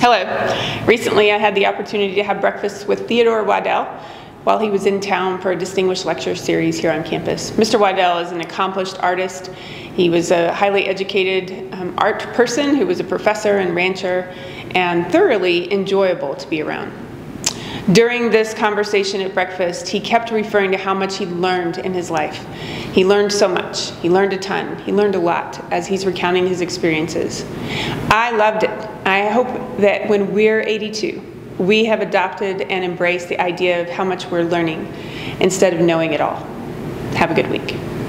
Hello. Recently, I had the opportunity to have breakfast with Theodore Waddell while he was in town for a distinguished lecture series here on campus. Mr. Waddell is an accomplished artist. He was a highly educated um, art person who was a professor and rancher and thoroughly enjoyable to be around. During this conversation at breakfast, he kept referring to how much he learned in his life. He learned so much. He learned a ton. He learned a lot as he's recounting his experiences. I loved it. I hope that when we're 82, we have adopted and embraced the idea of how much we're learning instead of knowing it all. Have a good week.